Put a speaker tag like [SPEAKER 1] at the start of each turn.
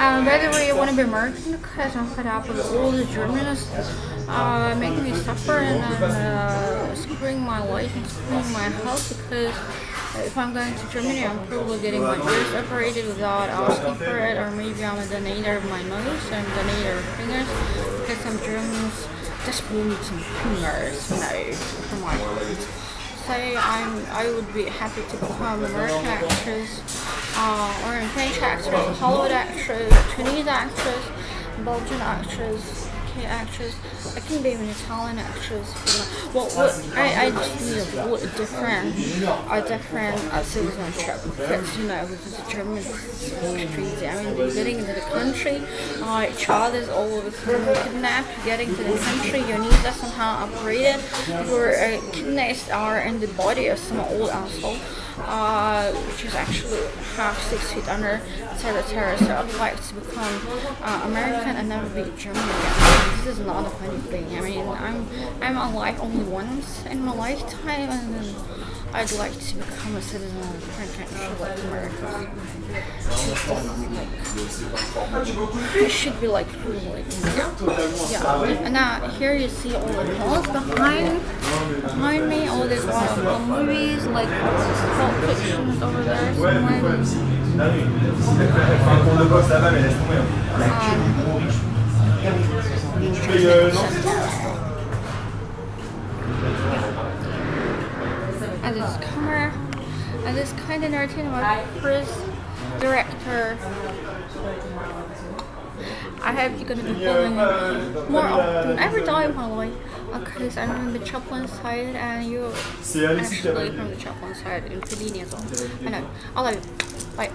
[SPEAKER 1] Um, by the way, I want to be American because I'm fed up with all the Germans uh, making me suffer and uh, screwing my life and screwing my health because if I'm going to Germany, I'm probably getting my ears operated without asking for it, or maybe I'm a donator of my nose I'm a donator of fingers because some Germans just want some fingers, you know. So I'm, I would be happy to become American actress, uh, French actress, Hollywood actress, Chinese actress, Belgian actress, UK actress. I can be an Italian actress. You. Well, what, I, I just need a, a different, a different uh, citizenship because you know with the Germans it's crazy. I mean, getting into the country. Uh, child is all of a sudden kidnapped. Getting to the country, your knees are somehow operated. Your uh, kidneys are in the body of some old asshole uh, which is actually half six feet under Sagittarius. So I'd like to become uh, American and never be German again. This is not a funny thing. I mean, I'm I'm alive only once in my lifetime, and I'd like to become a citizen of a different country like America. It should be like really yeah. And now here you see all the walls behind behind me, all these uh, movies like Fiction over camera and this kind of narrative about Chris director. I hope you're gonna be following more often. Every of my life because I'm on the Chaplin side and you're actually from the Chaplin side in Fellini as well. I know. I love you. Bye.